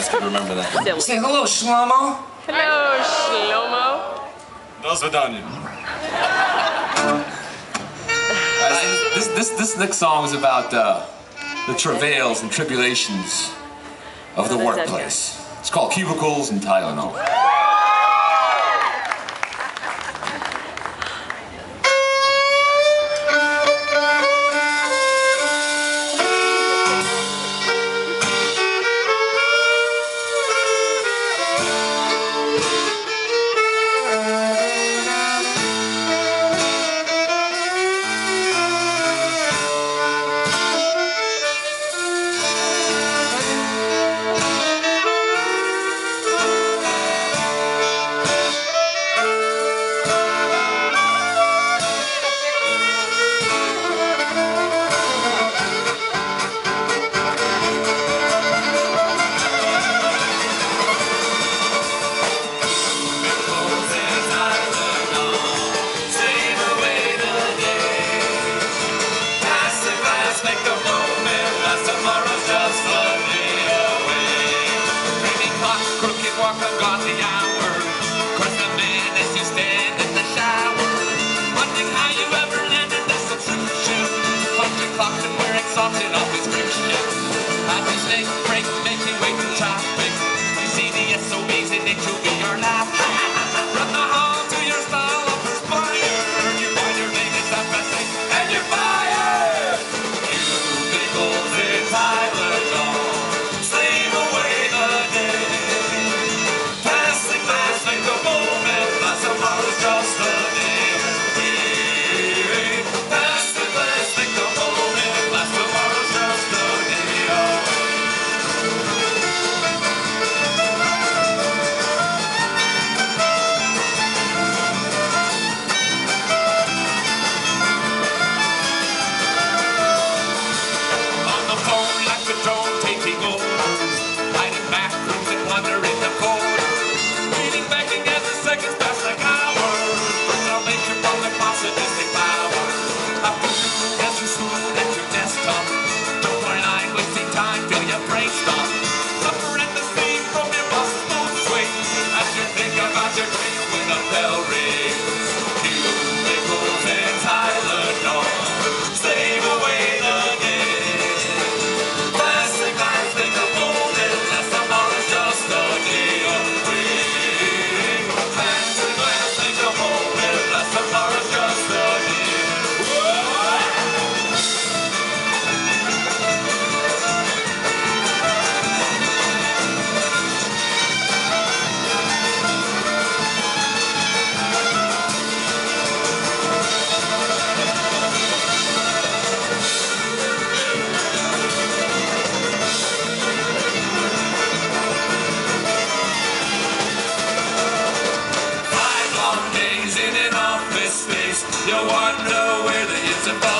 guys could remember that. Silly. Say hello, Shlomo. Hello, Shlomo. Those this, this, this next song is about uh, the travails and tribulations of the workplace. It's called Cubicles and Tylenol. We're exhausted of his Christian. Happy snake break, making way to traffic. You see the SOBs it, you'll be your last. You wonder where the hits.